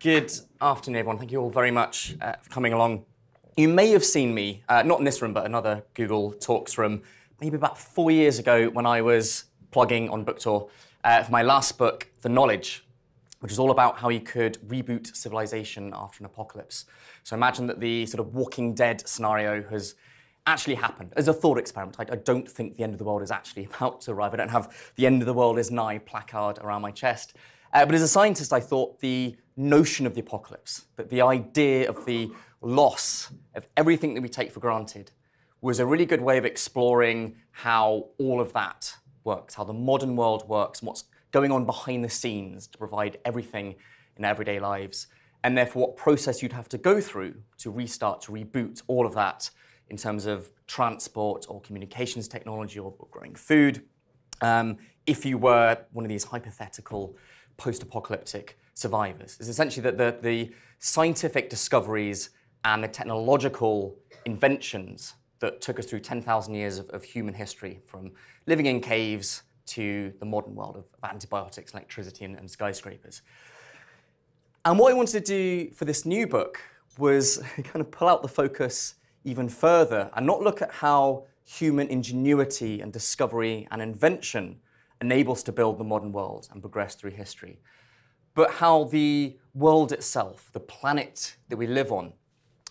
Good afternoon, everyone. Thank you all very much uh, for coming along. You may have seen me, uh, not in this room, but another Google Talks room, maybe about four years ago when I was plugging on Book Tour uh, for my last book, The Knowledge, which is all about how you could reboot civilization after an apocalypse. So imagine that the sort of Walking Dead scenario has actually happened as a thought experiment. I, I, don't think the end of the world is actually about to arrive. I don't have the end of the world is nigh placard around my chest. Uh, but as a scientist, I thought the notion of the apocalypse, that the idea of the loss of everything that we take for granted, was a really good way of exploring how all of that works, how the modern world works, and what's going on behind the scenes to provide everything in everyday lives, and therefore what process you'd have to go through to restart, to reboot all of that in terms of transport or communications technology or growing food, um, if you were one of these hypothetical post-apocalyptic survivors. It's essentially that the, the scientific discoveries and the technological inventions that took us through 10,000 years of, of, human history, from living in caves to the modern world of, antibiotics, electricity, and, and skyscrapers. And what I wanted to do for this new book was kind of pull out the focus even further and not look at how human ingenuity and discovery and invention enables to build the modern world and progress through history, but how the world itself, the planet that we live on,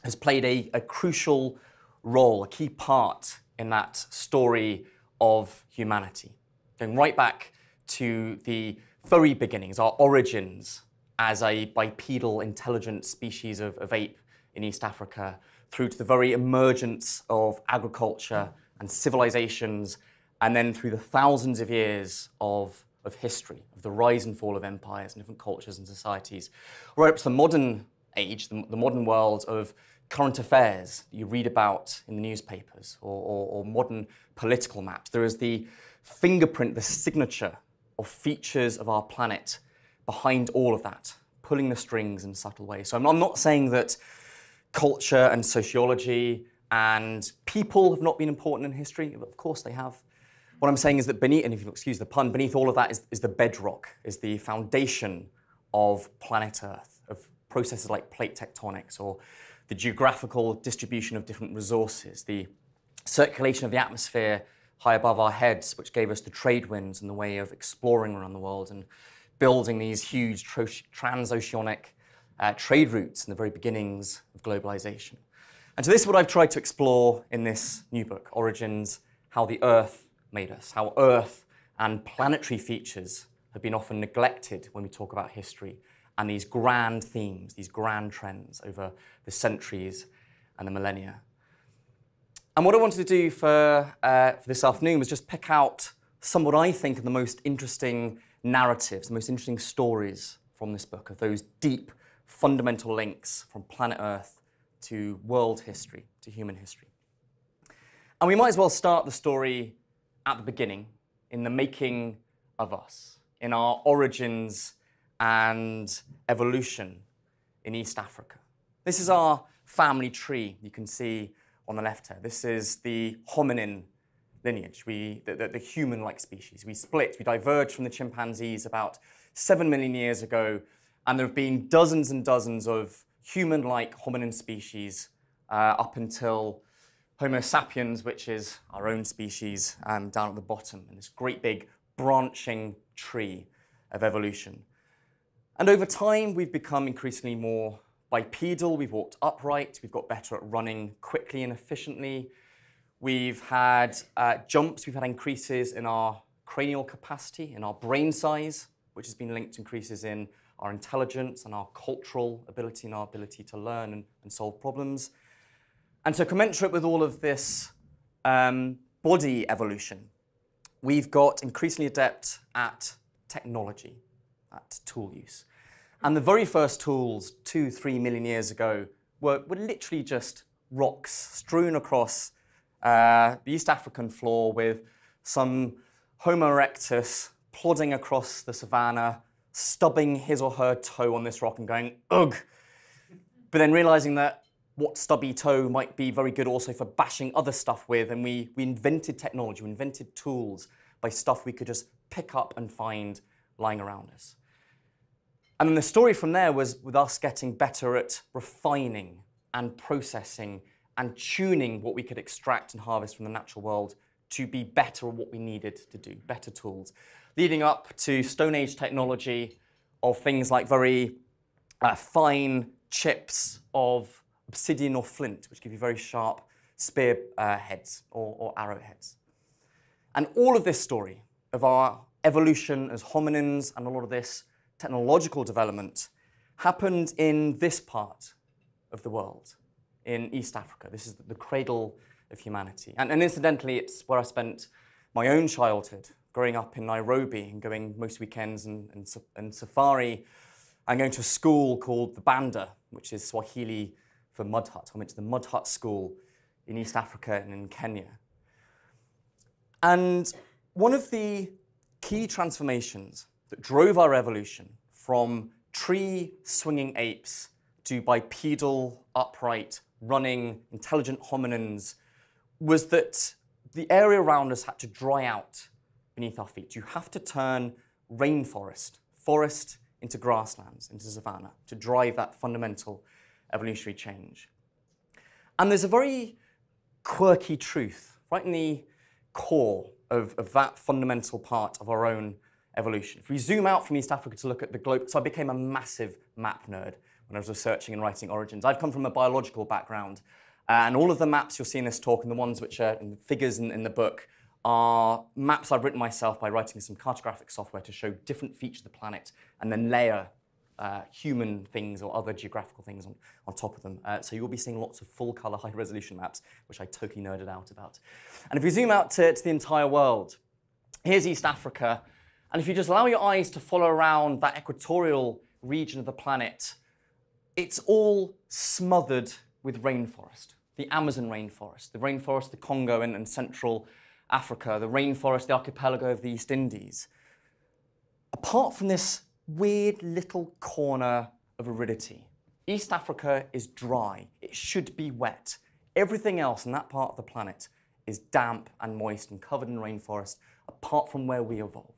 has played a, a crucial role, a key part in that story of humanity. Going right back to the very beginnings, our origins as a bipedal intelligent species of, of ape in East Africa, through to the very emergence of agriculture and civilizations and then through the thousands of years of, of history, of the rise and fall of empires and different cultures and societies, right up to the modern age, the, the modern world of current affairs you read about in the newspapers or, or, or modern political maps. There is the fingerprint, the signature of features of our planet behind all of that, pulling the strings in subtle ways. So I'm, not saying that culture and sociology and people have not been important in history. but Of course they have. What I'm saying is that beneath, and if you'll excuse the pun, beneath all of that is, is the bedrock, is the foundation of planet Earth, of processes like plate tectonics or the geographical distribution of different resources, the circulation of the atmosphere high above our heads, which gave us the trade winds and the way of exploring around the world and building these huge transoceanic uh, trade routes in the very beginnings of globalization. And so this is what I've tried to explore in this new book, Origins, How the Earth made us, how Earth and planetary features have been often neglected when we talk about history, and these grand themes, these grand trends over the centuries and the millennia. And what I wanted to do for, uh, for this afternoon was just pick out some what I think are the most interesting narratives, the most interesting stories from this book, of those deep, fundamental links from planet Earth to world history, to human history. And we might as well start the story at the beginning, in the making of us, in our origins and evolution in East Africa. This is our family tree you can see on the left here. This is the hominin lineage, we, the, the, the human-like species. We split, we diverged from the chimpanzees about seven million years ago, and there have been dozens and dozens of human-like hominin species uh, up until Homo sapiens, which is our own species, um, down at the bottom, in this great big branching tree of evolution. And over time, we've become increasingly more bipedal, we've walked upright, we've got better at running quickly and efficiently. We've had uh, jumps, we've had increases in our cranial capacity, in our brain size, which has been linked to increases in our intelligence and our cultural ability and our ability to learn and, and solve problems. And so commensurate with all of this um, body evolution, we've got increasingly adept at technology, at tool use. And the very first tools, two, three million years ago, were, were literally just rocks strewn across uh, the East African floor with some Homo erectus plodding across the savannah, stubbing his or her toe on this rock and going, ugh. But then realizing that what stubby toe might be very good also for bashing other stuff with, and we, we invented technology, we invented tools by stuff we could just pick up and find lying around us. And then the story from there was with us getting better at refining and processing and tuning what we could extract and harvest from the natural world to be better at what we needed to do, better tools, leading up to Stone Age technology of things like very uh, fine chips of obsidian or flint, which give you very sharp spear uh, heads or, or arrowheads. And all of this story of our evolution as hominins and a lot of this technological development happened in this part of the world, in East Africa. This is the cradle of humanity. And, and incidentally, it's where I spent my own childhood, growing up in Nairobi and going most weekends and, and, and safari and going to a school called the Banda, which is Swahili for mud hut. I went to the mud hut school in East Africa and in Kenya. And one of the key transformations that drove our evolution from tree swinging apes to bipedal, upright, running, intelligent hominins was that the area around us had to dry out beneath our feet. You have to turn rainforest, forest into grasslands, into savanna, to drive that fundamental evolutionary change. And there's a very quirky truth right in the core of, of that fundamental part of our own evolution. If we zoom out from East Africa to look at the globe, so I became a massive map nerd when I was researching and writing origins. I've come from a biological background, and all of the maps you'll see in this talk and the ones which are in the figures in, in the book are maps I've written myself by writing some cartographic software to show different features of the planet and then layer uh, human things or other geographical things on, on top of them. Uh, so you'll be seeing lots of full color, high resolution maps, which I totally nerded out about. And if we zoom out to, to the entire world, here's East Africa. And if you just allow your eyes to follow around that equatorial region of the planet, it's all smothered with rainforest. The Amazon rainforest, the rainforest, of the Congo and, and Central Africa, the rainforest, the archipelago of the East Indies. Apart from this weird little corner of aridity. East Africa is dry. It should be wet. Everything else in that part of the planet is damp and moist and covered in rainforest, apart from where we evolved.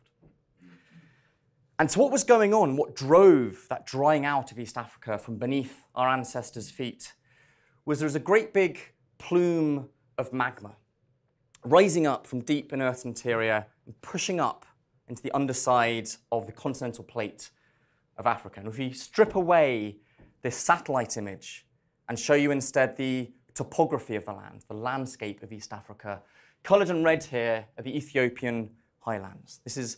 And so, what was going on? What drove that drying out of East Africa from beneath our ancestors' feet was there was a great big plume of magma rising up from deep in Earth's interior and pushing up into the underside of the continental plate of Africa. And if we strip away this satellite image and show you instead the topography of the land, the landscape of East Africa, coloured in red here are the Ethiopian highlands. This is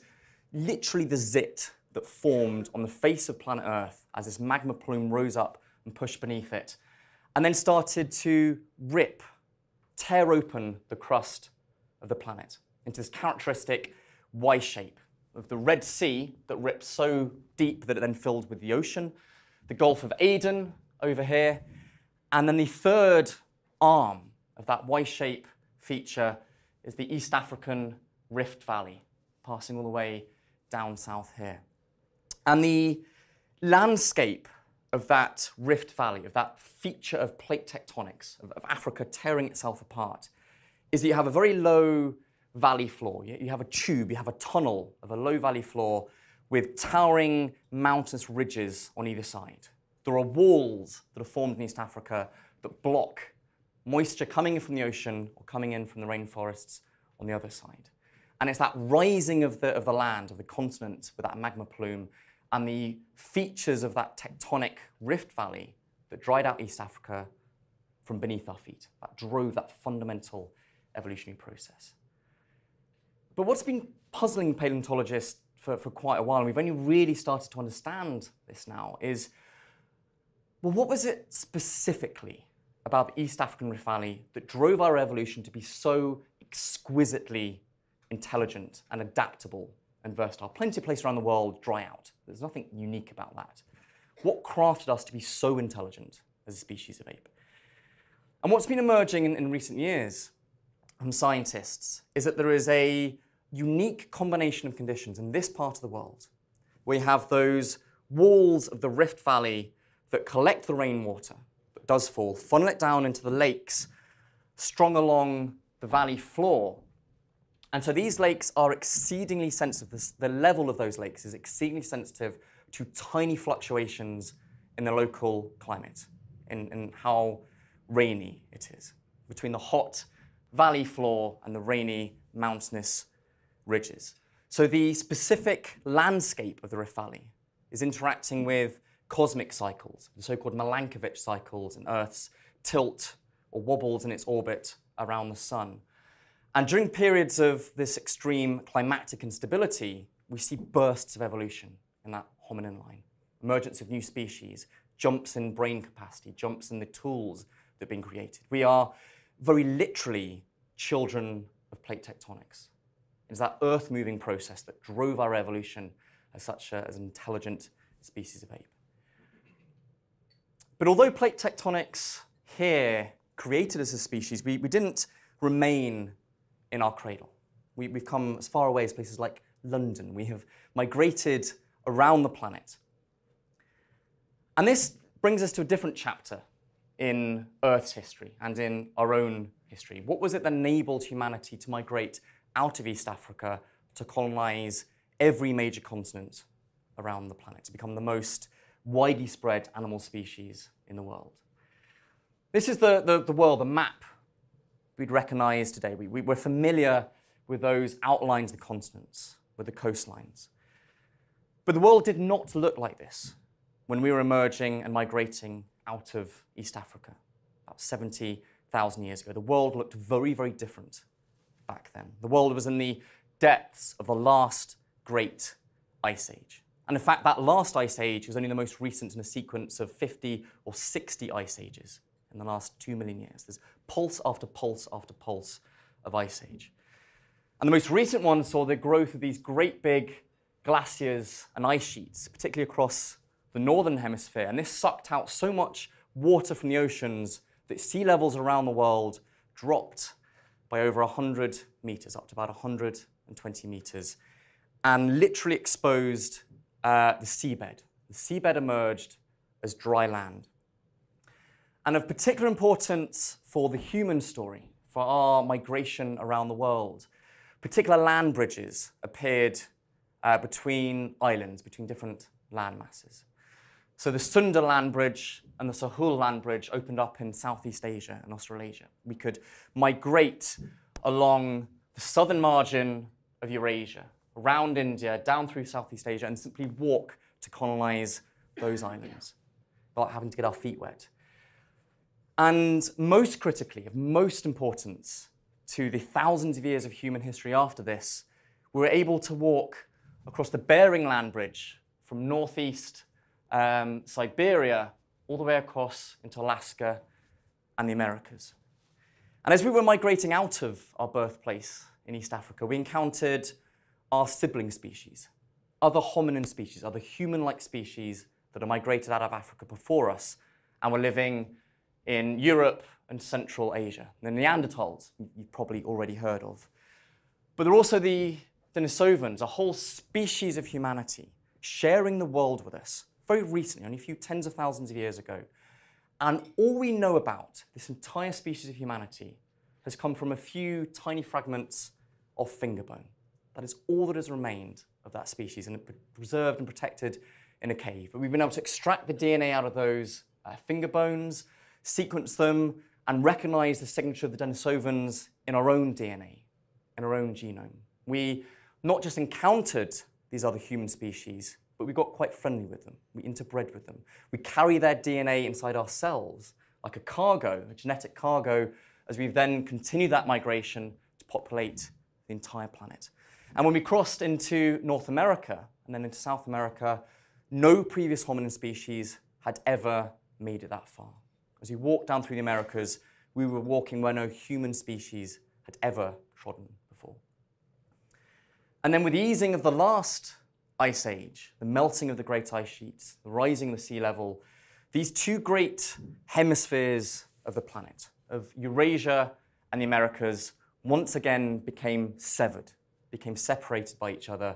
literally the zit that formed on the face of planet Earth as this magma plume rose up and pushed beneath it, and then started to rip, tear open the crust of the planet into this characteristic Y shape of the Red Sea that ripped so deep that it then filled with the ocean, the Gulf of Aden over here, and then the third arm of that Y shape feature is the East African Rift Valley, passing all the way down south here. And the landscape of that Rift Valley, of that feature of plate tectonics, of, of Africa tearing itself apart, is that you have a very low valley floor. You have a tube, you have a tunnel of a low valley floor with towering mountainous ridges on either side. There are walls that are formed in East Africa that block moisture coming in from the ocean or coming in from the rainforests on the other side. And it's that rising of the, of the land, of the continent with that magma plume, and the features of that tectonic rift valley that dried out East Africa from beneath our feet, that drove that fundamental evolutionary process. But what's been puzzling paleontologists for, for quite a while, and we've only really started to understand this now, is well, what was it specifically about the East African Rift Valley that drove our evolution to be so exquisitely intelligent and adaptable and versatile? Plenty of places around the world dry out. There's nothing unique about that. What crafted us to be so intelligent as a species of ape? And what's been emerging in, in recent years from scientists is that there is a unique combination of conditions in this part of the world. We have those walls of the Rift Valley that collect the rainwater, that that does fall, funnel it down into the lakes strung along the valley floor. And so these lakes are exceedingly sensitive. The level of those lakes is exceedingly sensitive to tiny fluctuations in the local climate, in how rainy it is, between the hot valley floor and the rainy mountainous ridges. So the specific landscape of the Rift Valley is interacting with cosmic cycles, the so-called Milankovitch cycles and Earth's tilt or wobbles in its orbit around the sun. And during periods of this extreme climatic instability, we see bursts of evolution in that hominin line. Emergence of new species, jumps in brain capacity, jumps in the tools that have been created. We are very literally children of plate tectonics. It's that earth-moving process that drove our evolution as such a, as an intelligent species of ape. But although plate tectonics here created us as a species, we, we didn't remain in our cradle. We, we've come as far away as places like London. We have migrated around the planet. And this brings us to a different chapter in Earth's history and in our own history. What was it that enabled humanity to migrate out of East Africa to colonize every major continent around the planet, to become the most widely spread animal species in the world? This is the, the, the world, the map we'd recognize today. We, we, we're familiar with those outlines of the continents, with the coastlines. But the world did not look like this when we were emerging and migrating out of East Africa about 70,000 years ago. The world looked very, very different back then. The world was in the depths of the last great ice age. And in fact, that last ice age was only the most recent in a sequence of 50 or 60 ice ages in the last two million years. There's pulse after pulse after pulse of ice age. And the most recent one saw the growth of these great big glaciers and ice sheets, particularly across the northern hemisphere. And this sucked out so much water from the oceans that sea levels around the world dropped by over 100 meters, up to about 120 meters, and literally exposed uh, the seabed. The seabed emerged as dry land. And of particular importance for the human story, for our migration around the world, particular land bridges appeared uh, between islands, between different land masses. So the Sunda land bridge and the Sahul land bridge opened up in Southeast Asia and Australasia. We could migrate along the southern margin of Eurasia, around India, down through Southeast Asia, and simply walk to colonize those islands without having to get our feet wet. And most critically, of most importance to the thousands of years of human history after this, we were able to walk across the Bering Land Bridge from northeast um, Siberia all the way across into Alaska and the Americas. And as we were migrating out of our birthplace in East Africa, we encountered our sibling species, other hominin species, other human-like species that had migrated out of Africa before us and were living in Europe and Central Asia. The Neanderthals, you've probably already heard of. But there are also the Denisovans, a whole species of humanity sharing the world with us very recently, only a few tens of thousands of years ago. And all we know about this entire species of humanity has come from a few tiny fragments of finger bone. That is all that has remained of that species and preserved and protected in a cave. But we've been able to extract the DNA out of those uh, finger bones, sequence them, and recognize the signature of the Denisovans in our own DNA, in our own genome. We not just encountered these other human species, but we got quite friendly with them. We interbred with them. We carry their DNA inside ourselves like a cargo, a genetic cargo, as we've then continued that migration to populate the entire planet. And when we crossed into North America and then into South America, no previous hominin species had ever made it that far. As we walked down through the Americas, we were walking where no human species had ever trodden before. And then with the easing of the last ice age, the melting of the great ice sheets, the rising of the sea level, these two great hemispheres of the planet, of Eurasia and the Americas, once again became severed, became separated by each other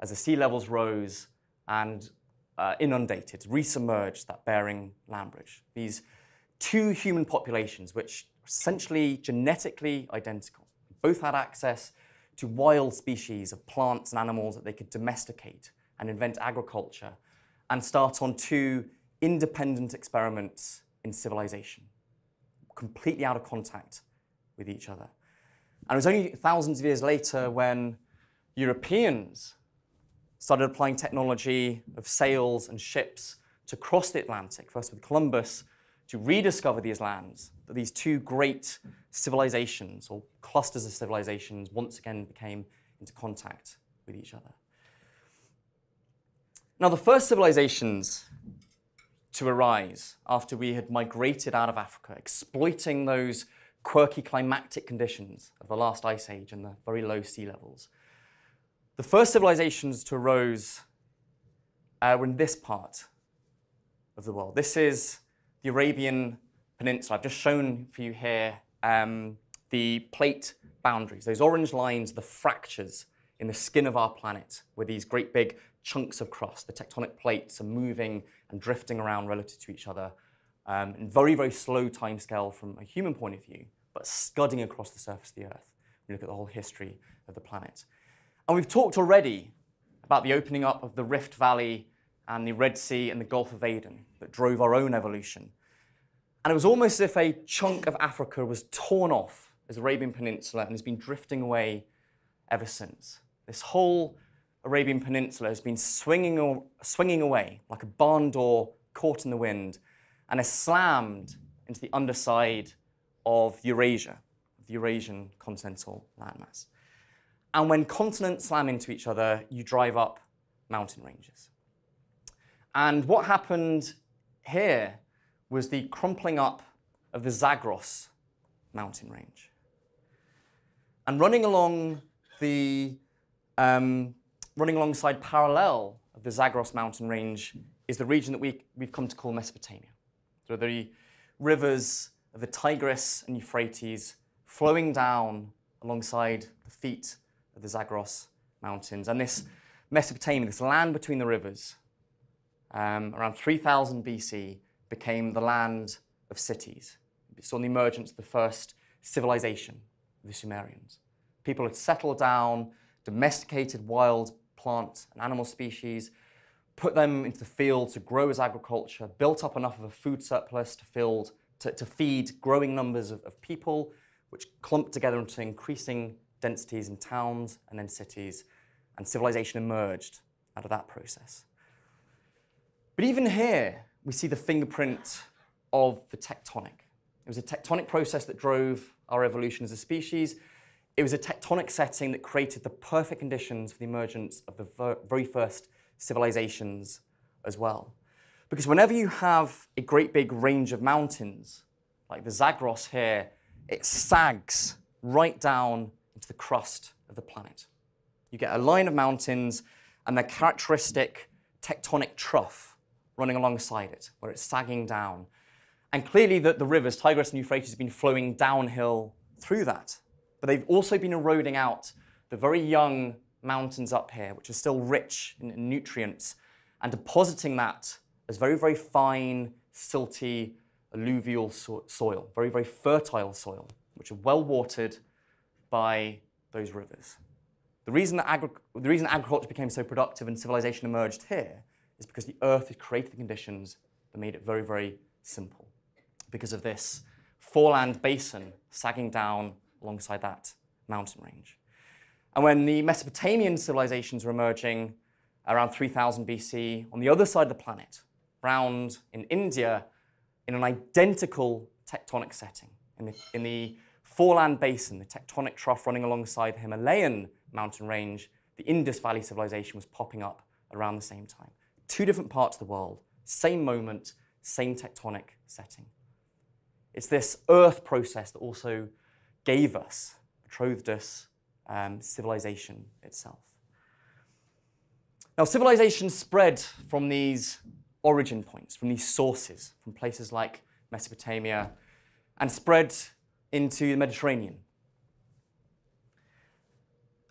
as the sea levels rose and uh, inundated, resubmerged that Bering land bridge. These two human populations which essentially genetically identical. Both had access to wild species of plants and animals that they could domesticate and invent agriculture and start on two independent experiments in civilization, completely out of contact with each other. And it was only thousands of years later when Europeans started applying technology of sails and ships to cross the Atlantic, first with Columbus, to rediscover these lands, that these two great civilizations or clusters of civilizations once again became into contact with each other. Now, the first civilizations to arise after we had migrated out of Africa, exploiting those quirky climatic conditions of the last ice age and the very low sea levels. The first civilizations to arise uh, were in this part of the world. This is the Arabian Peninsula. I've just shown for you here um, the plate boundaries. Those orange lines, the fractures in the skin of our planet, where these great big chunks of crust, the tectonic plates, are moving and drifting around relative to each other um, in very, very slow timescale from a human point of view, but scudding across the surface of the Earth. We look at the whole history of the planet. And we've talked already about the opening up of the Rift Valley and the Red Sea and the Gulf of Aden that drove our own evolution. And it was almost as if a chunk of Africa was torn off as the Arabian Peninsula and has been drifting away ever since. This whole Arabian Peninsula has been swinging, swinging away like a barn door caught in the wind and has slammed into the underside of Eurasia, the Eurasian continental landmass. And when continents slam into each other, you drive up mountain ranges. And what happened here was the crumpling up of the Zagros mountain range. And running along the um, running alongside parallel of the Zagros mountain range is the region that we, we've come to call Mesopotamia. So the rivers of the Tigris and Euphrates flowing down alongside the feet of the Zagros mountains. And this Mesopotamia, this land between the rivers, um, around 3000 BC, became the land of cities. It saw the emergence of the first civilization, the Sumerians. People had settled down, domesticated wild plant and animal species, put them into the field to grow as agriculture, built up enough of a food surplus to, to, to feed growing numbers of, of people, which clumped together into increasing densities in towns and then cities, and civilization emerged out of that process. But even here, we see the fingerprint of the tectonic. It was a tectonic process that drove our evolution as a species. It was a tectonic setting that created the perfect conditions for the emergence of the very first civilizations as well. Because whenever you have a great big range of mountains, like the Zagros here, it sags right down into the crust of the planet. You get a line of mountains and their characteristic tectonic trough running alongside it, where it's sagging down. And clearly the, the rivers, Tigris and Euphrates, have been flowing downhill through that. But they've also been eroding out the very young mountains up here, which are still rich in nutrients, and depositing that as very, very fine, silty, alluvial so soil, very, very fertile soil, which are well watered by those rivers. The reason, that the reason agriculture became so productive and civilization emerged here is because the earth had created the conditions that made it very, very simple. Because of this foreland basin sagging down alongside that mountain range. And when the Mesopotamian civilizations were emerging around 3000 BC on the other side of the planet, around in India, in an identical tectonic setting, in the, in the foreland basin, the tectonic trough running alongside the Himalayan mountain range, the Indus Valley civilization was popping up around the same time. Two different parts of the world, same moment, same tectonic setting. It's this earth process that also gave us, betrothed us, um, civilization itself. Now, civilization spread from these origin points, from these sources, from places like Mesopotamia, and spread into the Mediterranean.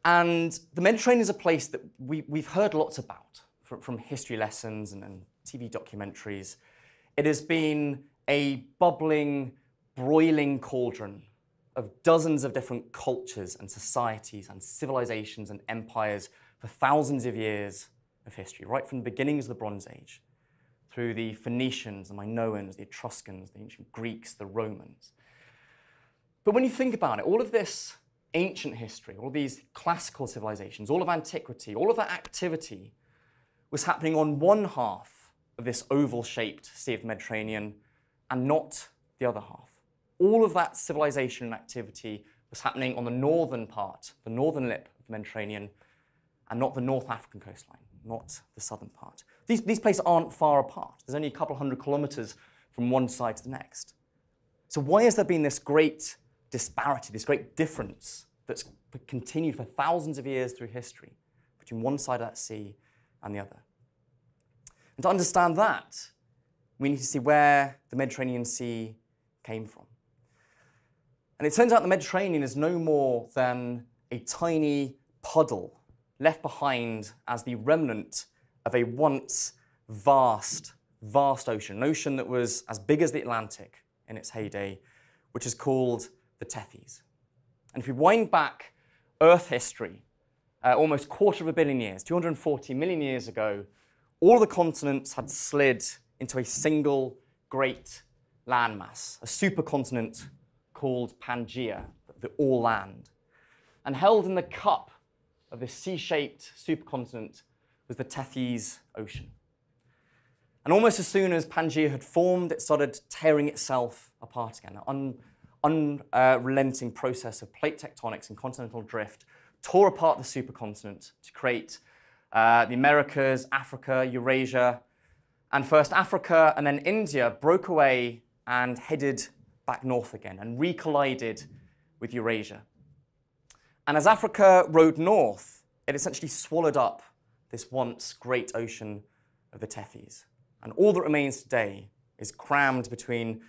And the Mediterranean is a place that we, we've heard lots about from, from history lessons and, and TV documentaries. It has been a bubbling, broiling cauldron of dozens of different cultures and societies and civilizations and empires for thousands of years of history, right from the beginnings of the Bronze Age through the Phoenicians, the Minoans, the Etruscans, the ancient Greeks, the Romans. But when you think about it, all of this ancient history, all these classical civilizations, all of antiquity, all of that activity was happening on one half of this oval shaped Sea of the Mediterranean and not the other half. All of that civilization and activity was happening on the northern part, the northern lip of the Mediterranean, and not the North African coastline, not the southern part. These, these places aren't far apart. There's only a couple hundred kilometers from one side to the next. So why has there been this great disparity, this great difference that's continued for thousands of years through history between one side of that sea and the other? And to understand that, we need to see where the Mediterranean Sea came from. And it turns out the Mediterranean is no more than a tiny puddle left behind as the remnant of a once vast, vast ocean, an ocean that was as big as the Atlantic in its heyday, which is called the Tethys. And if we wind back Earth history, uh, almost quarter of a billion years, 240 million years ago, all the continents had slid into a single great landmass, a supercontinent called Pangaea, the all land. And held in the cup of this C shaped supercontinent was the Tethys Ocean. And almost as soon as Pangaea had formed, it started tearing itself apart again. An unrelenting uh, process of plate tectonics and continental drift tore apart the supercontinent to create uh, the Americas, Africa, Eurasia, and first Africa and then India broke away and headed back north again and recollided with Eurasia. And as Africa rode north, it essentially swallowed up this once great ocean of the Tethys. And all that remains today is crammed between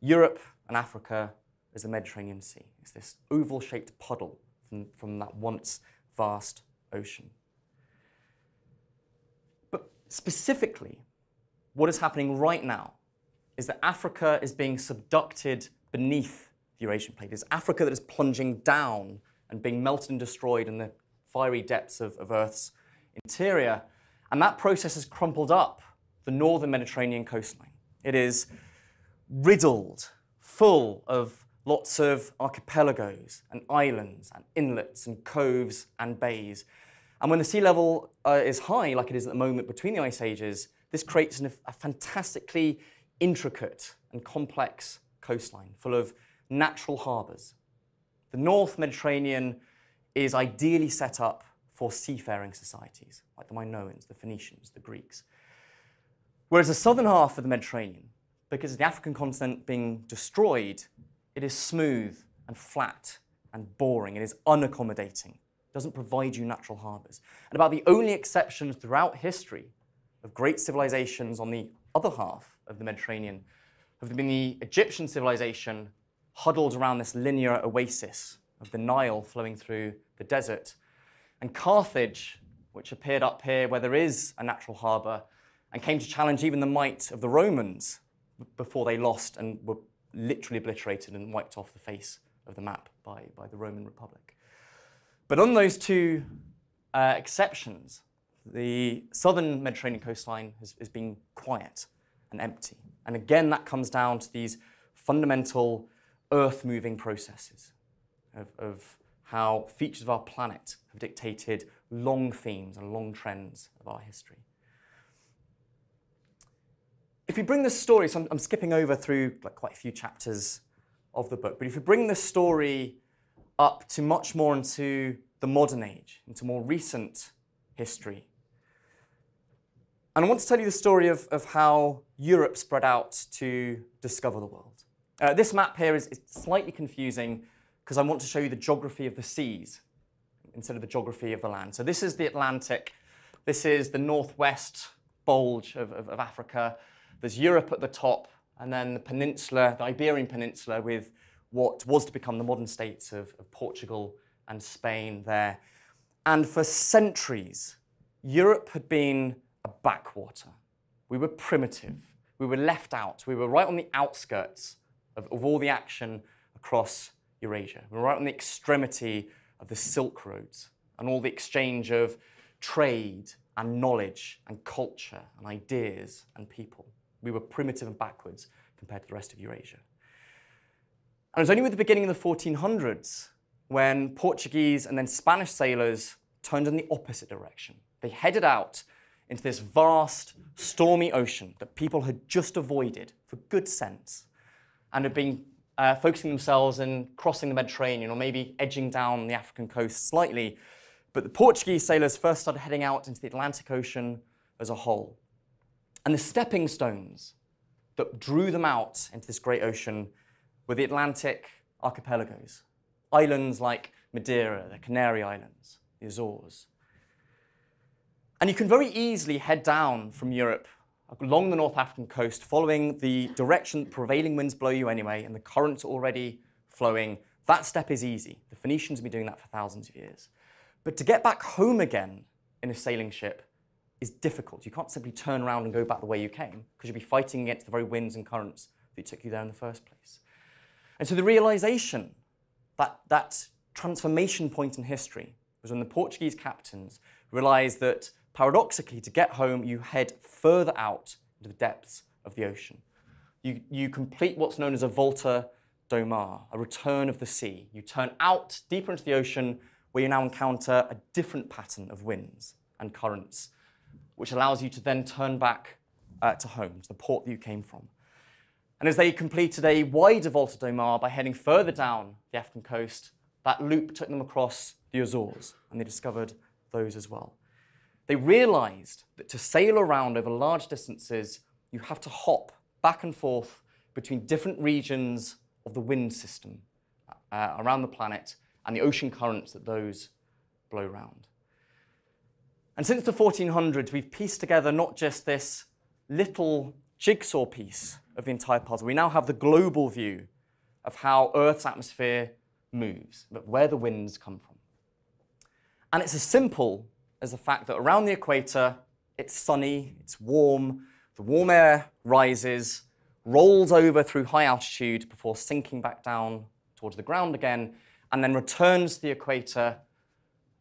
Europe and Africa as the Mediterranean Sea. It's this oval shaped puddle from, from that once vast ocean. But specifically, what is happening right now is that Africa is being subducted beneath the Eurasian plate. It's Africa that is plunging down and being melted and destroyed in the fiery depths of, of Earth's interior. And that process has crumpled up the northern Mediterranean coastline. It is riddled, full of lots of archipelagos and islands and inlets and coves and bays. And when the sea level uh, is high, like it is at the moment between the ice ages, this creates an, a fantastically intricate and complex coastline full of natural harbours. The North Mediterranean is ideally set up for seafaring societies, like the Minoans, the Phoenicians, the Greeks. Whereas the southern half of the Mediterranean, because of the African continent being destroyed, it is smooth and flat and boring. It is unaccommodating. It doesn't provide you natural harbours. And about the only exceptions throughout history of great civilizations on the other half of the Mediterranean have been the Egyptian civilization huddled around this linear oasis of the Nile flowing through the desert, and Carthage, which appeared up here where there is a natural harbour and came to challenge even the might of the Romans before they lost and were literally obliterated and wiped off the face of the map by, by the Roman Republic. But on those two uh, exceptions, the southern Mediterranean coastline has, has been quiet and empty. And again, that comes down to these fundamental earth moving processes of, of how features of our planet have dictated long themes and long trends of our history. If you bring this story, so I'm, I'm skipping over through like quite a few chapters of the book, but if you bring the story up to much more into the modern age, into more recent history, and I want to tell you the story of, of how Europe spread out to discover the world. Uh, this map here is, is slightly confusing because I want to show you the geography of the seas instead of the geography of the land. So this is the Atlantic. This is the northwest bulge of, of, of Africa. There's Europe at the top, and then the peninsula, the Iberian Peninsula, with what was to become the modern states of, of Portugal and Spain there. And for centuries, Europe had been a backwater. We were primitive. we were left out. We were right on the outskirts of, of all the action across Eurasia. We were right on the extremity of the Silk Roads and all the exchange of trade and knowledge and culture and ideas and people. We were primitive and backwards compared to the rest of Eurasia. And it was only with the beginning of the 1400s when Portuguese and then Spanish sailors turned in the opposite direction. They headed out into this vast, stormy ocean that people had just avoided for good sense and had been uh, focusing themselves in crossing the Mediterranean or maybe edging down the African coast slightly. But the Portuguese sailors first started heading out into the Atlantic Ocean as a whole. And the stepping stones that drew them out into this great ocean were the Atlantic archipelagos, islands like Madeira, the Canary Islands, the Azores. And you can very easily head down from Europe along the North African coast, following the direction that prevailing winds blow you anyway, and the currents already flowing. That step is easy. The Phoenicians have been doing that for thousands of years. But to get back home again in a sailing ship is difficult. You can't simply turn around and go back the way you came, because you'll be fighting against the very winds and currents that took you there in the first place. And so the realization that that transformation point in history was when the Portuguese captains realized that paradoxically, to get home, you head further out into the depths of the ocean. You, you complete what's known as a volta do mar, a return of the sea. You turn out deeper into the ocean where you now encounter a different pattern of winds and currents, which allows you to then turn back uh, to home, to the port that you came from. And as they completed a wider Volta do Mar by heading further down the African coast, that loop took them across the Azores, and they discovered those as well. They realized that to sail around over large distances, you have to hop back and forth between different regions of the wind system uh, around the planet and the ocean currents that those blow around. And since the 1400s, we've pieced together not just this little jigsaw piece of the entire puzzle. We now have the global view of how Earth's atmosphere moves, but where the winds come from. And it's as simple as the fact that around the equator, it's sunny, it's warm, the warm air rises, rolls over through high altitude before sinking back down towards the ground again, and then returns to the equator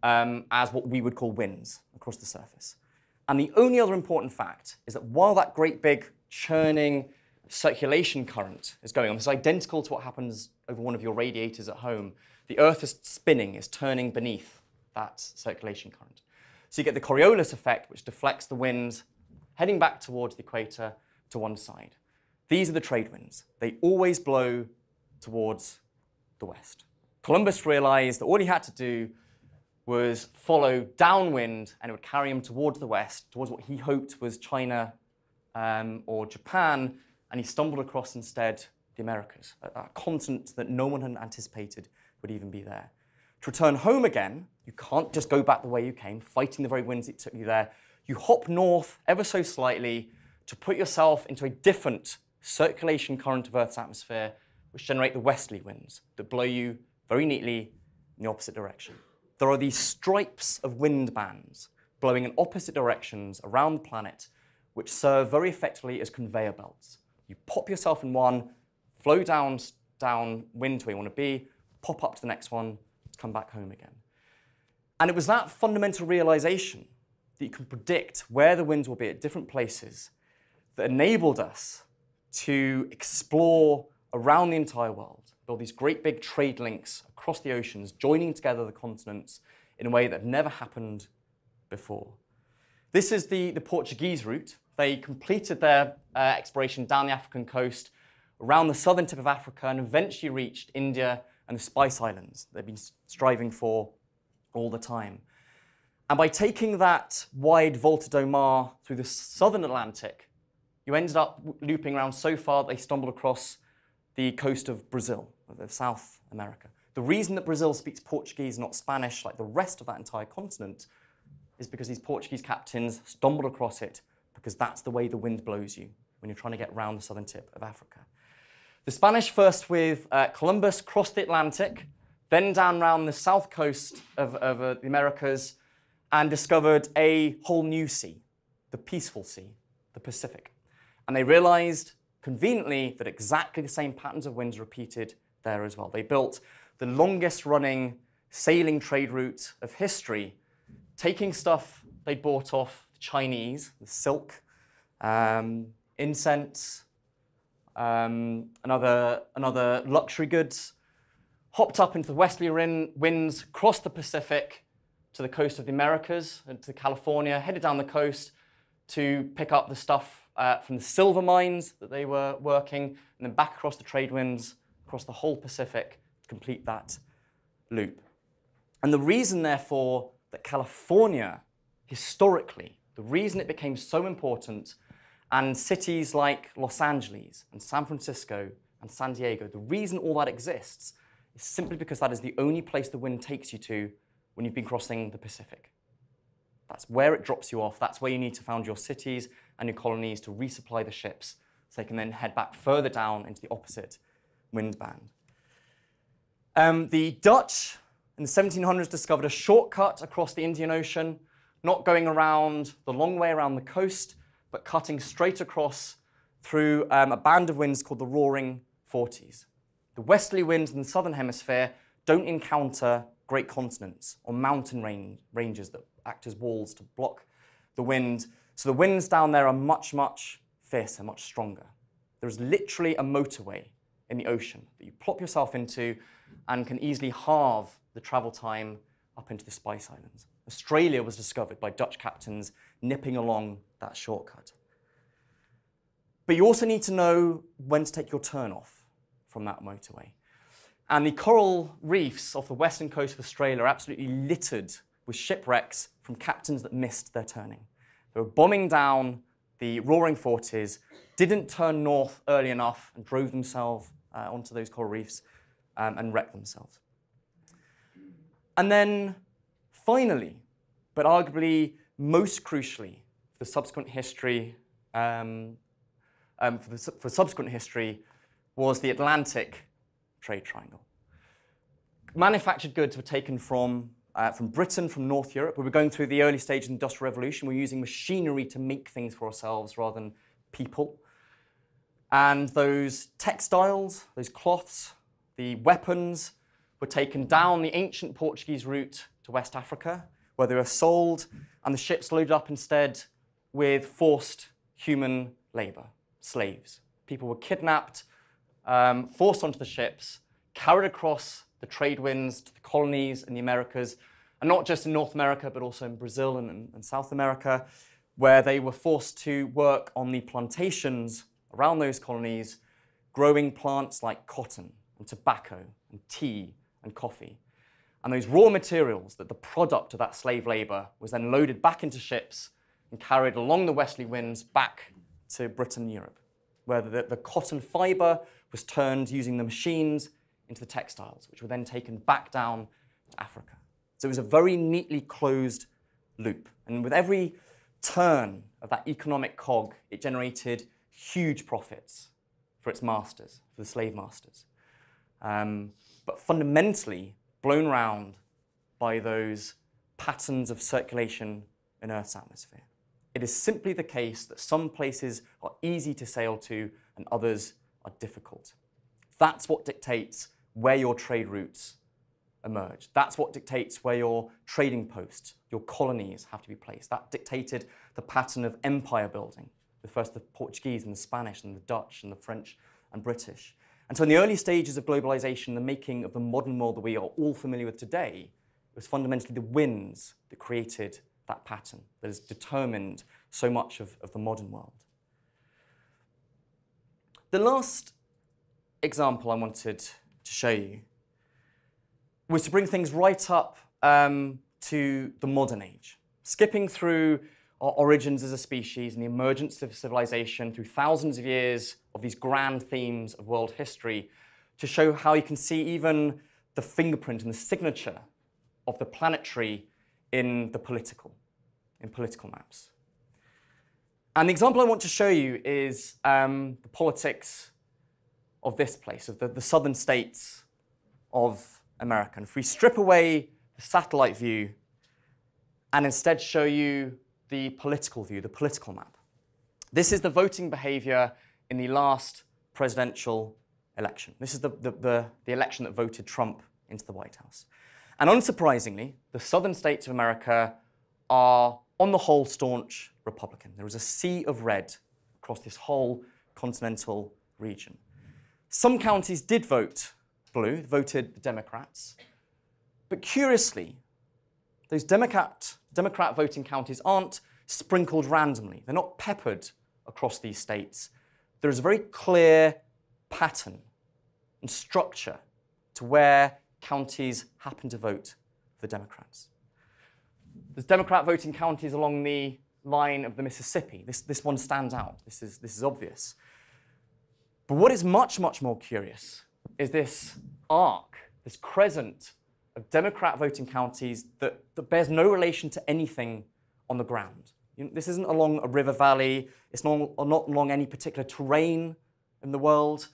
um, as what we would call winds across the surface. And the only other important fact is that while that great big churning circulation current is going on, it's identical to what happens over one of your radiators at home, the Earth is spinning, is turning beneath that circulation current. So you get the Coriolis effect, which deflects the winds heading back towards the equator to one side. These are the trade winds. They always blow towards the west. Columbus realized that all he had to do was follow downwind and it would carry him towards the west, towards what he hoped was China um, or Japan, and he stumbled across instead the Americas, a, a continent that no one had anticipated would even be there. To return home again, you can't just go back the way you came, fighting the very winds that took you there. You hop north ever so slightly to put yourself into a different circulation current of Earth's atmosphere, which generate the westerly winds that blow you very neatly in the opposite direction. There are these stripes of wind bands blowing in opposite directions around the planet, which serve very effectively as conveyor belts. You pop yourself in one, flow down, down wind to where you want to be, pop up to the next one, come back home again. And it was that fundamental realization that you can predict where the winds will be at different places that enabled us to explore around the entire world, build these great big trade links across the oceans, joining together the continents in a way that never happened before. This is the, the Portuguese route. They completed their uh, exploration down the African coast, around the southern tip of Africa, and eventually reached India and the Spice Islands they've been striving for all the time. And by taking that wide Volta do Mar through the southern Atlantic, you ended up looping around so far they stumbled across the coast of Brazil, of South America. The reason that Brazil speaks Portuguese, not Spanish, like the rest of that entire continent, is because these Portuguese captains stumbled across it because that's the way the wind blows you when you're trying to get round the southern tip of Africa. The Spanish, first with uh, Columbus, crossed the Atlantic, then down around the south coast of, of uh, the Americas, and discovered a whole new sea, the peaceful sea, the Pacific. And they realized conveniently that exactly the same patterns of winds repeated there as well. They built the longest running sailing trade route of history, taking stuff they bought off the Chinese, the silk, um, incense, um, and other, and other luxury goods, hopped up into the westerly winds, crossed the Pacific to the coast of the Americas and to California, headed down the coast to pick up the stuff uh, from the silver mines that they were working, and then back across the trade winds, across the whole Pacific to complete that loop. And the reason, therefore, that California, historically, the reason it became so important, and cities like Los Angeles and San Francisco and San Diego, the reason all that exists is simply because that is the only place the wind takes you to when you've been crossing the Pacific. That's where it drops you off. That's where you need to found your cities and your colonies to resupply the ships so they can then head back further down into the opposite wind band. Um, the Dutch in the 1700s discovered a shortcut across the Indian Ocean, not going around the long way around the coast, but cutting straight across through um, a band of winds called the Roaring Forties. The westerly winds in the southern hemisphere don't encounter great continents or mountain range, ranges that act as walls to block the wind. So the winds down there are much, much fiercer, much stronger. There's literally a motorway in the ocean that you plop yourself into and can easily halve the travel time up into the Spice Islands. Australia was discovered by Dutch captains nipping along that shortcut. But you also need to know when to take your turn off from that motorway. And the coral reefs off the western coast of Australia are absolutely littered with shipwrecks from captains that missed their turning. They were bombing down the roaring forties, didn't turn north early enough, and drove themselves uh, onto those coral reefs um, and wrecked themselves. And then finally, but arguably most crucially for subsequent history, um, um, for, the, for subsequent history, was the Atlantic trade triangle. Manufactured goods were taken from, uh, from Britain, from North Europe. We were going through the early stage of the Industrial Revolution. We were using machinery to make things for ourselves rather than people. And those textiles, those cloths, the weapons were taken down the ancient Portuguese route to West Africa, where they were sold, and the ships loaded up instead with forced human labor, slaves. People were kidnapped, um, forced onto the ships, carried across the trade winds to the colonies in the Americas, and not just in North America, but also in Brazil and, and South America, where they were forced to work on the plantations around those colonies, growing plants like cotton and tobacco and tea and coffee. And those raw materials, that the product of that slave labor, was then loaded back into ships and carried along the westerly winds back to Britain and Europe, where the, the cotton fiber was turned using the machines into the textiles, which were then taken back down to Africa. So it was a very neatly closed loop. And with every turn of that economic cog, it generated huge profits for its masters, for the slave masters. Um, but fundamentally blown round by those patterns of circulation in Earth's atmosphere. It is simply the case that some places are easy to sail to and others are difficult. That's what dictates where your trade routes emerge. That's what dictates where your trading posts, your colonies have to be placed. That dictated the pattern of empire building, the first the Portuguese and the Spanish and the Dutch and the French and British. And so in the early stages of globalization, the making of the modern world that we are all familiar with today, was fundamentally the winds that created that pattern that has determined so much of, of the modern world. The last example I wanted to show you was to bring things right up um, to the modern age, skipping through our origins as a species and the emergence of civilization through thousands of years of these grand themes of world history to show how you can see even the fingerprint and the signature of the planetary in the political, in political maps. And the example I want to show you is um, the politics of this place, of the, the southern states of America. And if we strip away the satellite view and instead show you the political view, the political map, This is the voting behavior in the last presidential election. This is the, the, the, the election that voted Trump into the White House. And unsurprisingly, the southern states of America are, on the whole, staunch Republican. There is a sea of red across this whole continental region. Some counties did vote blue, voted Democrats. But curiously, those Democrat, Democrat voting counties aren't sprinkled randomly. They're not peppered across these states. There is a very clear pattern and structure to where counties happen to vote for Democrats. There's Democrat voting counties along the line of the Mississippi. This, this one stands out. This is, this is obvious. But what is much, much more curious is this arc, this crescent of Democrat voting counties that, that bears no relation to anything on the ground. You know, this isn't along a river valley, it's not, not along any particular terrain in the world.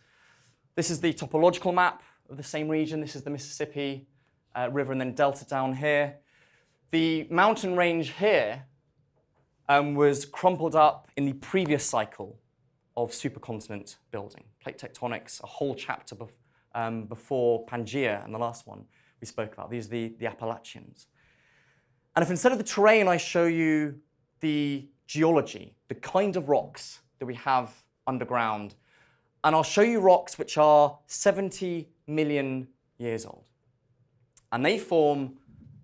This is the topological map of the same region. This is the Mississippi uh, River and then Delta down here. The mountain range here um, was crumpled up in the previous cycle of supercontinent building. Plate tectonics, a whole chapter bef um, before Pangea and the last one we spoke about. These are the, the Appalachians. And if instead of the terrain, I show you the geology, the kind of rocks that we have underground, and I'll show you rocks which are 70 million years old. And they form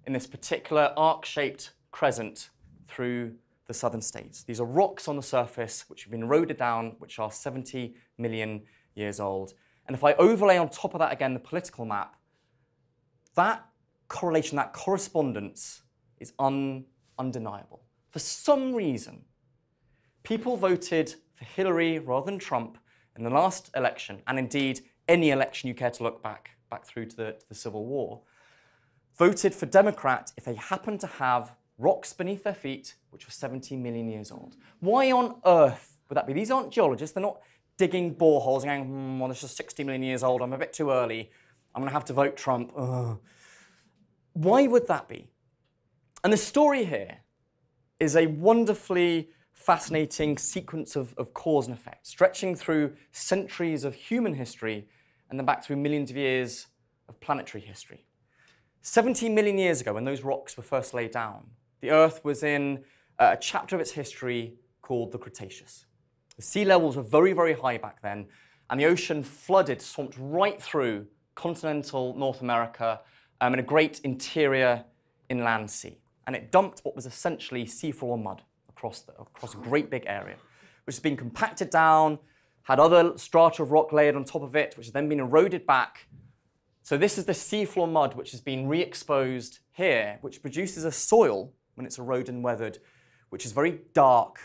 in this particular arc-shaped crescent through the southern states. These are rocks on the surface which have been eroded down, which are 70 million years old. And if I overlay on top of that again the political map, that correlation, that correspondence is un undeniable. For some reason, people voted for Hillary rather than Trump in the last election, and indeed any election you care to look back, back through to the, to the Civil War, voted for Democrat if they happened to have rocks beneath their feet, which were 17 million years old. Why on earth would that be? These aren't geologists. They're not digging boreholes and going, hmm, well, this is 60 million years old. I'm a bit too early. I'm going to have to vote Trump. Ugh. Why would that be? And the story here is a wonderfully fascinating sequence of, of cause and effect, stretching through centuries of human history and then back through millions of years of planetary history. 17 million years ago, when those rocks were first laid down, the Earth was in uh, a chapter of its history called the Cretaceous. The sea levels were very, very high back then, and the ocean flooded, swamped right through continental North America um, in a great interior inland sea. And it dumped what was essentially seafloor mud across, the, across a great big area, which has been compacted down, had other strata of rock layered on top of it, which has then been eroded back. So this is the seafloor mud which has been re-exposed here, which produces a soil when it's eroded and weathered, which is very dark,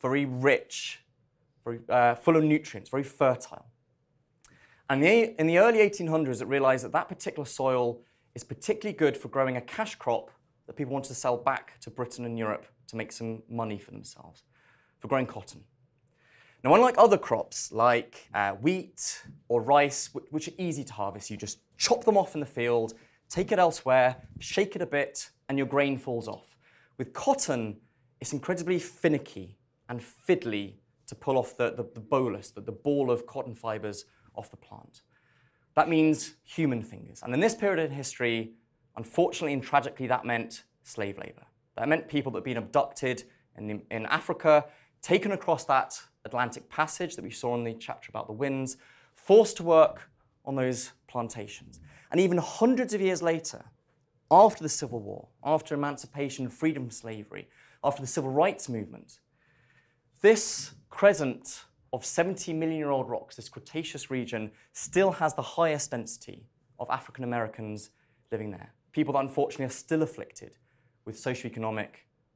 very rich, very uh, full of nutrients, very fertile. And the, in the early 1800s, it realized that that particular soil is particularly good for growing a cash crop that people wanted to sell back to Britain and Europe to make some money for themselves, for growing cotton. Now, unlike other crops like uh, wheat or rice, which are easy to harvest, you just chop them off in the field, take it elsewhere, shake it a bit, and your grain falls off. With cotton, it's incredibly finicky and fiddly to pull off the, the, the bolus, the, the ball of cotton fibers off the plant. That means human fingers. And in this period in history, unfortunately and tragically, that meant slave labor. That meant people that had been abducted in, in Africa, taken across that Atlantic passage that we saw in the chapter about the winds, forced to work on those plantations. And even hundreds of years later, after the Civil War, after emancipation, freedom, from slavery, after the civil rights movement, this crescent of 70 million year old rocks, this Cretaceous region, still has the highest density of African Americans living there. People that unfortunately are still afflicted with socioeconomic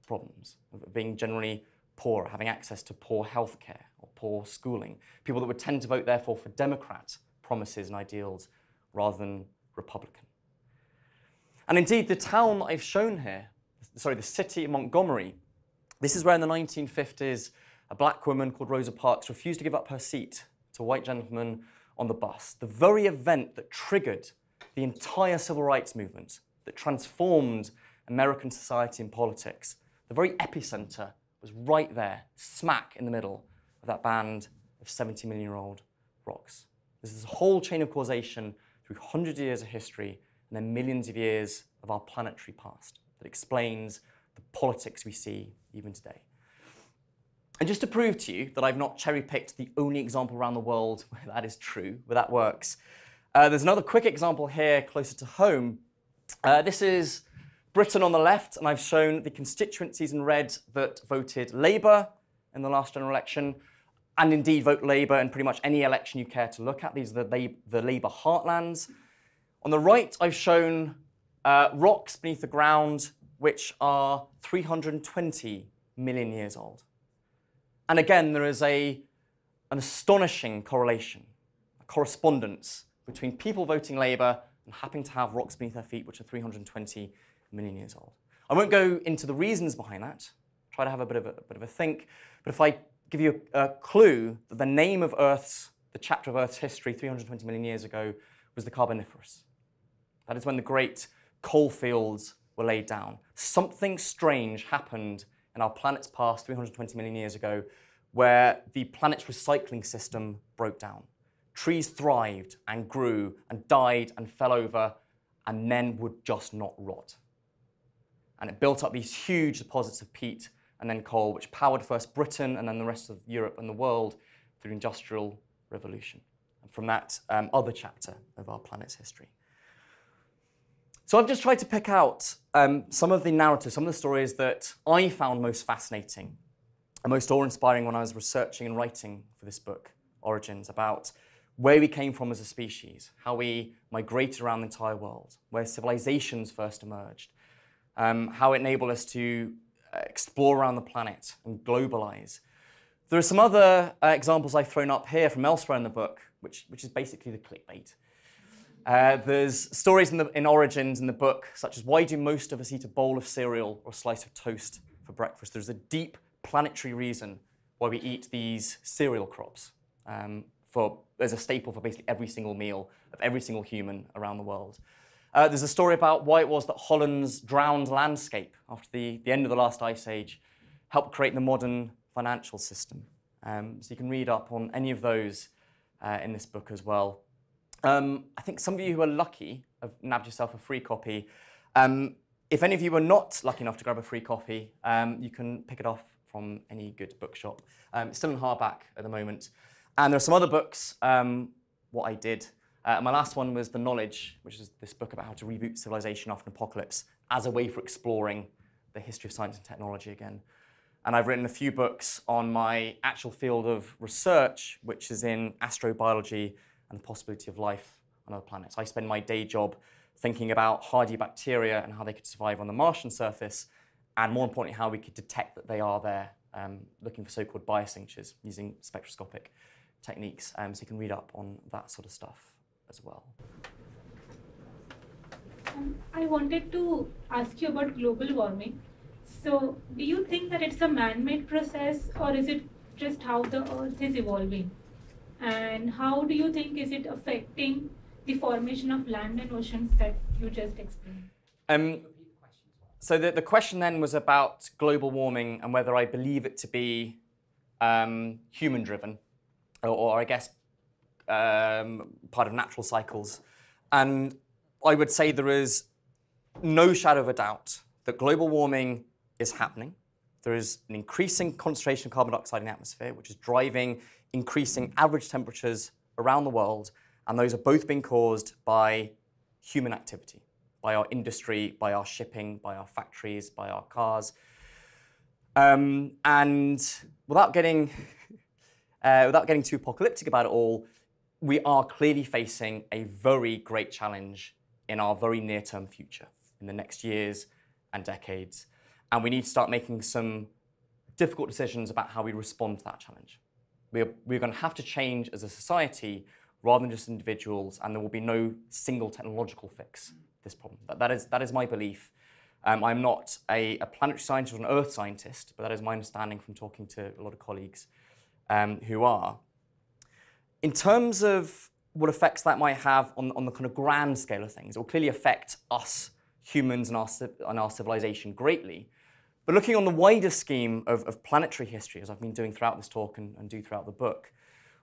problems, being generally poor, having access to poor healthcare or poor schooling. People that would tend to vote, therefore, for Democrat promises and ideals rather than Republican. And indeed, the town that I've shown here, sorry, the city of Montgomery, this is where in the 1950s a black woman called Rosa Parks refused to give up her seat to a white gentleman on the bus. The very event that triggered the entire civil rights movement, that transformed American society and politics, the very epicenter was right there, smack in the middle of that band of 70 million year old rocks. There's this whole chain of causation through hundreds of years of history and then millions of years of our planetary past that explains the politics we see even today. And just to prove to you that I've not cherry picked the only example around the world where that is true, where that works, uh, there's another quick example here closer to home. Uh, this is Britain on the left, and I've shown the constituencies in red that voted Labour in the last general election, and indeed vote Labour in pretty much any election you care to look at. These are the, the Labour heartlands. On the right, I've shown uh, rocks beneath the ground which are 320 million years old. And again, there is a, an astonishing correlation, a correspondence between people voting Labour and happening to have rocks beneath their feet, which are 320 million years old. I won't go into the reasons behind that, try to have a bit of a, a bit of a think, but if I give you a, a clue that the name of Earth's, the chapter of Earth's history 320 million years ago was the Carboniferous. That is when the great coal fields were laid down. Something strange happened in our planet's past 320 million years ago where the planet's recycling system broke down. Trees thrived and grew and died and fell over and then would just not rot. And it built up these huge deposits of peat and then coal, which powered first Britain and then the rest of Europe and the world through Industrial Revolution. And from that um, other chapter of our planet's history. So I've just tried to pick out um, some of the narratives, some of the stories that I found most fascinating and most awe-inspiring when I was researching and writing for this book, Origins, about where we came from as a species, how we migrated around the entire world, where civilizations first emerged, um, how it enabled us to uh, explore around the planet and globalize. There are some other uh, examples I've thrown up here from elsewhere in the book, which, which is basically the clickbait. Uh, there's stories in, the, in Origins in the book, such as why do most of us eat a bowl of cereal or a slice of toast for breakfast? There's a deep planetary reason why we eat these cereal crops. Um, for, there's a staple for basically every single meal of every single human around the world. Uh, there's a story about why it was that Holland's drowned landscape after the, the end of the last ice age helped create the modern financial system. Um, so you can read up on any of those uh, in this book as well. Um, I think some of you who are lucky have nabbed yourself a free copy. Um, if any of you were not lucky enough to grab a free copy, um, you can pick it off from any good bookshop. Um, it's still in hardback at the moment. And there are some other books, um, what I did. Uh, my last one was The Knowledge, which is this book about how to reboot civilization after an apocalypse as a way for exploring the history of science and technology again. And I've written a few books on my actual field of research, which is in astrobiology and the possibility of life on other planets. I spend my day job thinking about hardy bacteria and how they could survive on the Martian surface, and more importantly, how we could detect that they are there, um, looking for so-called biosignatures using spectroscopic techniques. Um, so you can read up on that sort of stuff as well. Um, I wanted to ask you about global warming. So, do you think that it's a man-made process, or is it just how the Earth is evolving? And how do you think is it affecting the formation of land and oceans that you just explained? Um, so the, the question then was about global warming and whether I believe it to be um, human-driven, or, or, I guess um, part of natural cycles. And I would say there is no shadow of a doubt that global warming is happening. There is an increasing concentration of carbon dioxide in the atmosphere, which is driving increasing average temperatures around the world, and those are both being caused by human activity, by our industry, by our shipping, by our factories, by our cars. Um, and without getting, uh, without getting too apocalyptic about it all, we are clearly facing a very great challenge in our very near-term future, in the next years and decades. And we need to start making some difficult decisions about how we respond to that challenge. We're, we're going to have to change as a society rather than just individuals, and there will be no single technological fix this problem. That, that, is, that is my belief. Um, I'm not a, a, planetary scientist or an Earth scientist, but that is my understanding from talking to a lot of colleagues um, who are. In terms of what effects that might have on, on the kind of grand scale of things, it will clearly affect us humans and our, and our civilization greatly. But looking on the wider scheme of, of planetary history, as I've been doing throughout this talk and, and do throughout the book,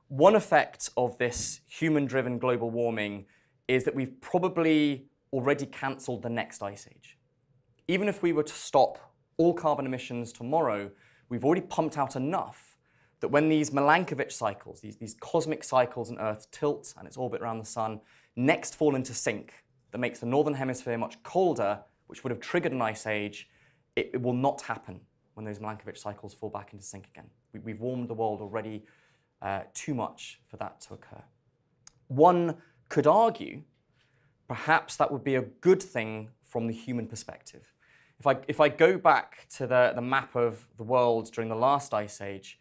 one effect of this human driven global warming is that we've probably already cancelled the next ice age. Even if we were to stop all carbon emissions tomorrow, we've already pumped out enough that when these Milankovitch cycles, these, these cosmic cycles in Earth tilt and its orbit around the sun, next fall into sync, that makes the northern hemisphere much colder, which would have triggered an ice age, it, it will not happen when those Milankovitch cycles fall back into sync again. We, have warmed the world already uh, too much for that to occur. One could argue perhaps that would be a good thing from the human perspective. If I, if I go back to the, the map of the world during the last ice age,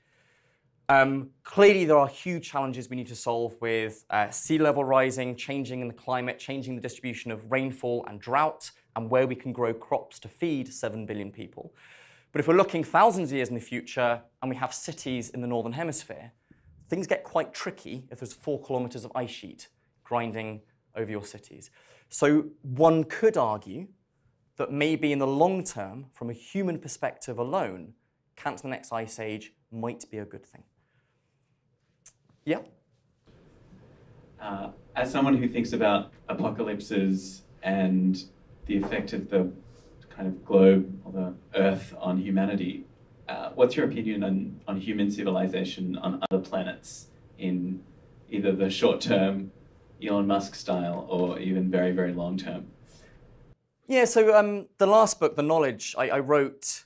um, clearly there are huge challenges we need to solve with uh, sea level rising, changing in the climate, changing the distribution of rainfall and drought, and where we can grow crops to feed 7 billion people. But if we're looking thousands of years in the future and we have cities in the northern hemisphere, things get quite tricky if there's four kilometers of ice sheet grinding over your cities. So one could argue that maybe in the long term, from a human perspective alone, cancel the next ice age might be a good thing. Yeah? Uh, as someone who thinks about apocalypses and the effect of the kind of globe or the earth on humanity, uh, what's your opinion on, on human civilization on other planets in either the short term, Elon Musk style, or even very, very long term? Yeah, so um, the last book, The Knowledge, I, I wrote.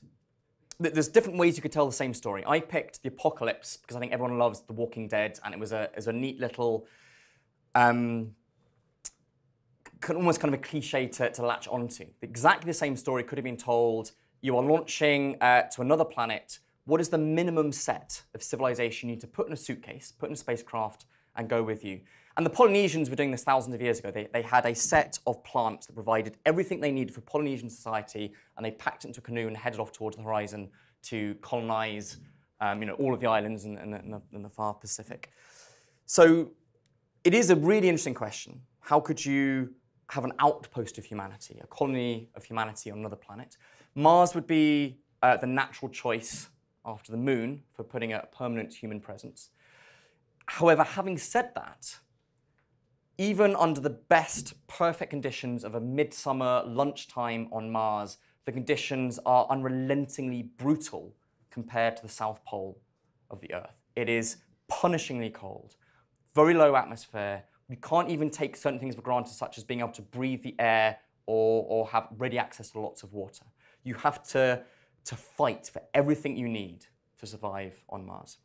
That there's different ways you could tell the same story. I picked the apocalypse because I think everyone loves The Walking Dead, and it was a, it was a neat little, um, almost kind of a cliche to, to latch onto. Exactly the same story could have been told you are launching uh, to another planet. What is the minimum set of civilization you need to put in a suitcase, put in a spacecraft, and go with you? And the Polynesians were doing this thousands of years ago. They, they had a set of plants that provided everything they needed for Polynesian society, and they packed it into a canoe and headed off towards the horizon to colonize um, you know, all of the islands in, in, in, the, in the far Pacific. So it is a really interesting question. How could you have an outpost of humanity, a colony of humanity on another planet? Mars would be uh, the natural choice after the moon for putting a permanent human presence. However, having said that, even under the best perfect conditions of a midsummer lunchtime on Mars, the conditions are unrelentingly brutal compared to the South Pole of the Earth. It is punishingly cold, very low atmosphere. We can't even take certain things for granted, such as being able to breathe the air or, or have ready access to lots of water. You have to, to fight for everything you need to survive on Mars.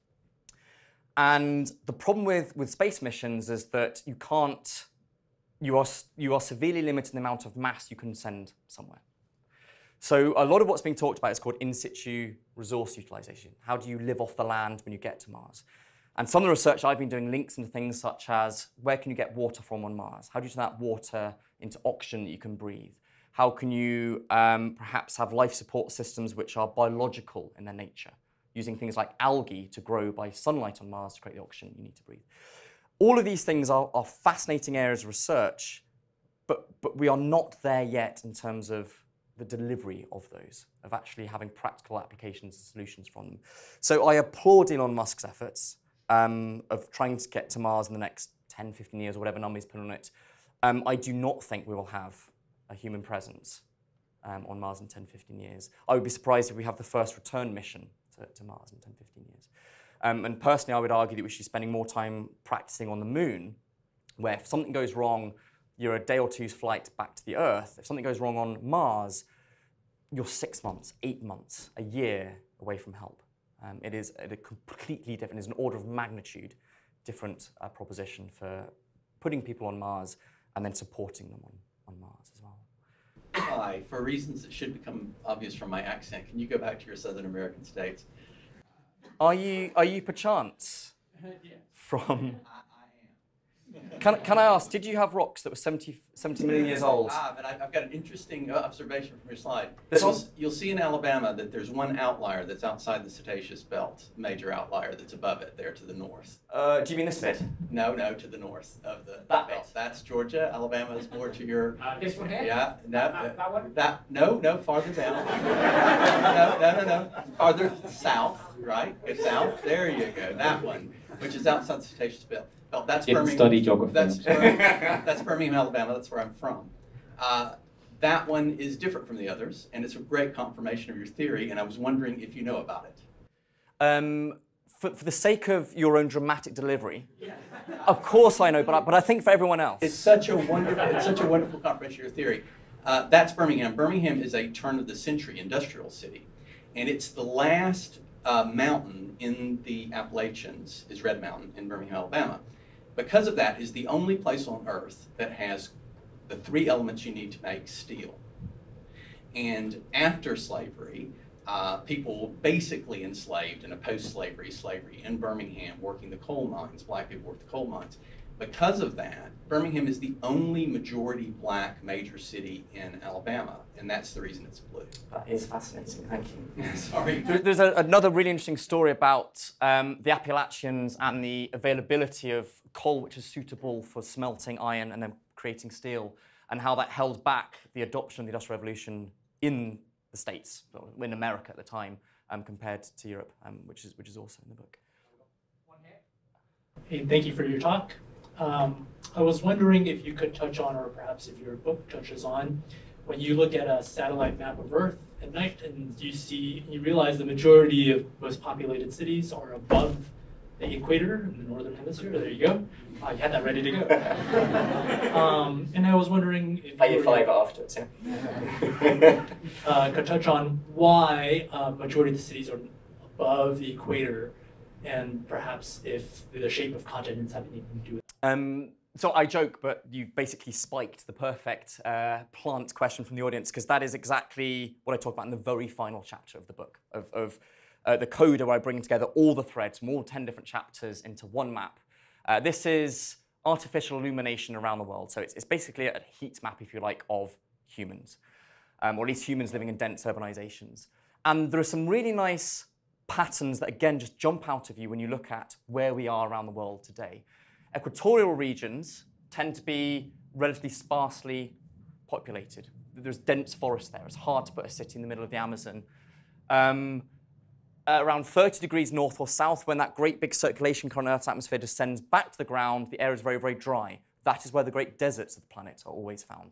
And the problem with, with space missions is that you can't, you are, you are severely limited in the amount of mass you can send somewhere. So a lot of what's being talked about is called in situ resource utilization. How do you live off the land when you get to Mars? And some of the research I've been doing links into things such as where can you get water from on Mars? How do you turn that water into oxygen that you can breathe? How can you um, perhaps have life support systems which are biological in their nature? using things like algae to grow by sunlight on Mars to create the oxygen you need to breathe. All of these things are, are fascinating areas of research, but, but we are not there yet in terms of the delivery of those, of actually having practical applications and solutions from them. So I applaud Elon Musk's efforts um, of trying to get to Mars in the next 10, 15 years, or whatever number he's put on it. Um, I do not think we will have a human presence um, on Mars in 10, 15 years. I would be surprised if we have the first return mission to, to Mars in 10, 15 years. Um, and personally, I would argue that we should be spending more time practicing on the moon, where if something goes wrong, you're a day or two's flight back to the Earth. If something goes wrong on Mars, you're six months, eight months, a year away from help. Um, it is a completely different, it's an order of magnitude different uh, proposition for putting people on Mars and then supporting them on, on Mars as well. Hi, for reasons that should become obvious from my accent, can you go back to your Southern American states? Are you are you perchance yes. from? I, I am. Can, can I ask, did you have rocks that were 70, 70 million years old? Ah, but I- I've got an interesting uh, observation from your slide. This You'll one? You'll see in Alabama that there's one outlier that's outside the Cretaceous belt, major outlier that's above it there to the north. Uh, do you mean this bit? No, no, to the north of the That belt. bit? That's Georgia. Alabama is more to your, Uh, this one here? yeah, no, That- that one? that, no, no, farther down. No, no, no, no, farther south, right? Go south, there you go, that one, which is outside the Cretaceous belt. Belt. That's Didn't Birmingham. study geography. That's Birmingham, that's Birmingham, Alabama. That's where I'm from. Uh, that one is different from the others, and it's a great confirmation of your theory. And I was wondering if you know about it. Um, for, for the sake of your own dramatic delivery, of course I know, but I, but I think for everyone else. It's such a wonderful, it's such a wonderful confirmation of your theory. Uh, that's Birmingham. Birmingham is a turn of the century industrial city, and it's the last uh, mountain in the Appalachians is Red Mountain in Birmingham, Alabama. Because of that, is the only place on Earth that has the three elements you need to make steel. And after slavery, uh, people basically enslaved in a post-slavery slavery in Birmingham, working the coal mines. Black people worked the coal mines. Because of that, Birmingham is the only majority black major city in Alabama, and that's the reason it's blue. That is fascinating, thank you. Sorry. There's a, another really interesting story about um, the Appalachians and the availability of coal which is suitable for smelting iron and then creating steel, and how that held back the adoption of the Industrial Revolution in the States, in America at the time, um, compared to Europe, um, which, is, which is also in the book. Hey, thank you for your talk. Um, I was wondering if you could touch on, or perhaps if your book touches on, when you look at a satellite map of Earth at night and you see, you realize the majority of most populated cities are above the equator in the northern hemisphere. There you go. I had that ready to go. um, and I was wondering if I you were- afterwards, yeah. uh, could touch on why uh, majority of the cities are above the equator, and perhaps if the shape of continents have anything to do with. Um, so I joke, but you've basically spiked the perfect uh, plant question from the audience because that is exactly what I talk about in the very final chapter of the book of, of uh, the coda where I bring together all the threads from all 10 different chapters into one map. Uh, this is artificial illumination around the world. So it's, it's basically a heat map, if you like, of humans, um, or at least humans living in dense urbanizations. And there are some really nice patterns that, again, just jump out of you when you look at where we are around the world today. Equatorial regions tend to be relatively sparsely populated. There's dense forest there. It's hard to put a city in the middle of the Amazon. Um, uh, around 30 degrees north or south, when that great big circulation current in Earth's atmosphere descends back to the ground, the air is very, very dry. That is where the great deserts of the planet are always found.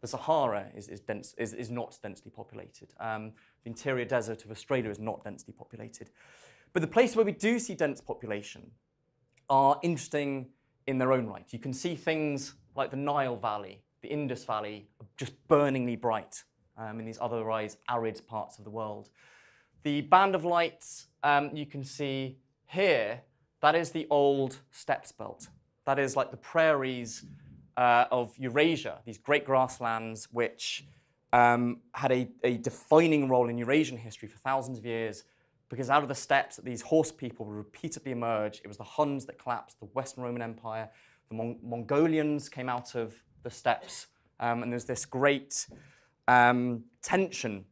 The Sahara is, is, dense, is, is not densely populated. Um, the interior desert of Australia is not densely populated. But the places where we do see dense population are interesting in their own right. You can see things like the Nile Valley, the Indus Valley, just burningly bright um, in these otherwise arid parts of the world. The band of lights um, you can see here, that is the old steppes belt. That is like the prairies uh, of Eurasia, these great grasslands which um, had a, a defining role in Eurasian history for thousands of years because out of the steppes that these horse people would repeatedly emerge. It was the Huns that collapsed the Western Roman Empire. The Mon- Mongolians came out of the steppes. Um, and there's this great um, tension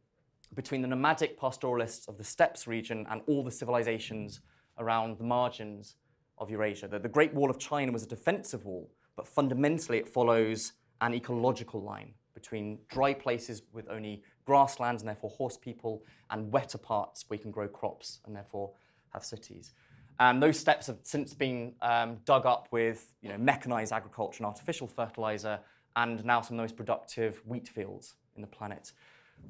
between the nomadic pastoralists of the steppes region and all the civilizations around the margins of Eurasia. The, Great Wall of China was a defensive wall, but fundamentally it follows an ecological line between dry places with only grasslands and therefore horse people and wetter parts where you can grow crops and therefore have cities. And those steppes have since been um, dug up with you know, mechanized agriculture and artificial fertilizer, and now some of the most productive wheat fields in the planet.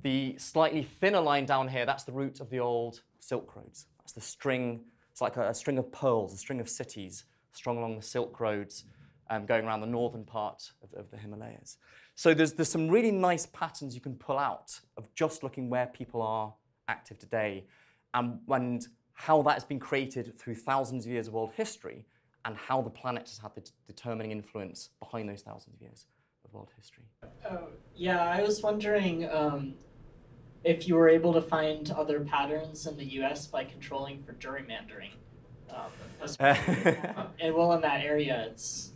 The slightly thinner line down here, that's the route of the old Silk Roads. That's the string, it's like a, a string of pearls, a string of cities strung along the Silk Roads, um, going around the northern part of, of the Himalayas. So there's, there's some really nice patterns you can pull out of just looking where people are active today and, and how that has been created through thousands of years of world history and how the planet has had the determining influence behind those thousands of years of world history. Oh, yeah, I was wondering um, if you were able to find other patterns in the U.S. by controlling for gerrymandering. Um, and well, in that area, it's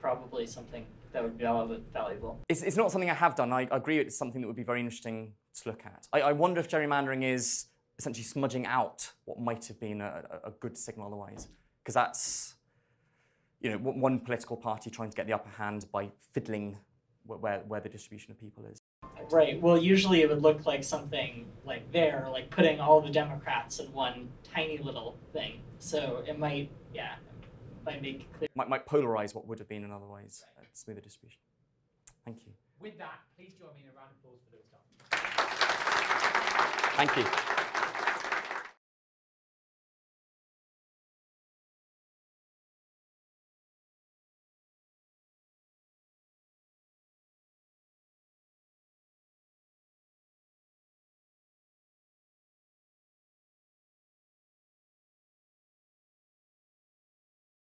probably something that would be val- valuable. It's, it's not something I have done. I agree it's something that would be very interesting to look at. I, I wonder if gerrymandering is essentially smudging out what might have been a, a good signal otherwise. Because that's, you know, one political party trying to get the upper hand by fiddling where, where the distribution of people is. Right. Well, usually it would look like something like there, like putting all the Democrats in one tiny little thing. So it might, yeah, might make it clear. Might, might polarize what would have been an otherwise a uh, smoother distribution. Thank you. With that, please join me in a round of applause for Lewis Dartnell. Thank you.